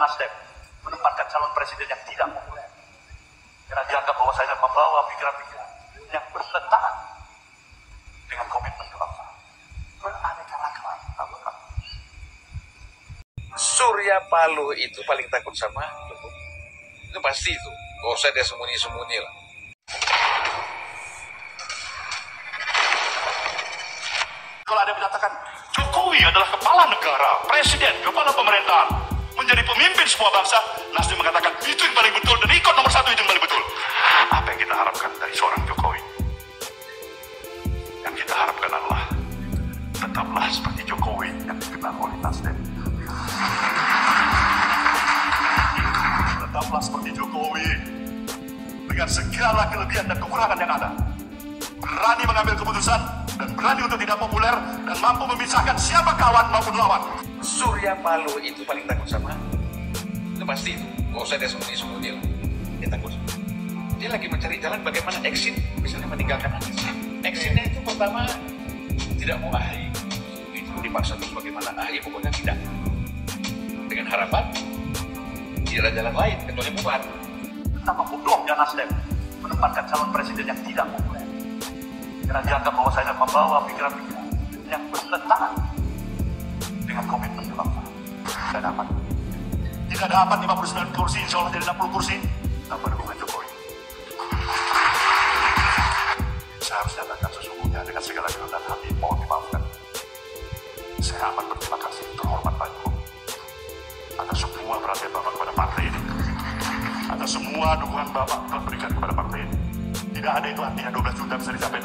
Nasdem menempatkan calon presiden yang tidak populer. Karena dianggap bahwa saya membawa pikiran-pikiran yang bertentangan dengan komitmen bangsa. Beraneka ragam anggota. Surya Paloh itu paling takut sama Jokowi. Itu pasti itu. Gak usah dia sembunyi-sembunyi lah. Kalau ada yang menyatakan Jokowi adalah kepala negara, presiden, kepala pemerintahan, semua bangsa, Nasdem mengatakan itu yang paling betul dan ikut nomor satu itu yang paling betul. Apa yang kita harapkan dari seorang Jokowi? Yang kita harapkan adalah tetaplah seperti Jokowi yang dikenal oleh Nasdem. Tetaplah seperti Jokowi dengan segala kelebihan dan kekurangan yang ada. Berani mengambil keputusan dan berani untuk tidak populer dan mampu memisahkan siapa kawan maupun lawan. Surya Paloh itu paling takut sama Itu pasti itu. Gak usah dia sembunyi-sembunyi. Dia takut. Dia lagi mencari jalan bagaimana exit. Misalnya meninggalkan Anies. Exitnya itu pertama tidak mau AHY. Itu dipaksa terus bagaimana AHY pokoknya tidak. Dengan harapan tidak ada jalan lain kecuali bubar. Betapa bodohnya Nasdem menempatkan calon presiden yang tidak populer. Karena dianggap bahwa saya membawa pikiran-pikiran yang bertentangan dengan komitmen bangsa. Tidak ada ada aman 59 kursi, insya Allah jadi 60 kursi tanpa dukungan Jokowi. Saya harus nyatakan sesungguhnya dengan segala kerendahan hati, mohon dimaafkan. Saya amat berterima kasih terhormat Pak Jokowi atas semua perhatian Bapak kepada partai ini. Atas semua dukungan Bapak telah berikan kepada partai ini. Tidak ada itu artinya 12 juta bisa dicapai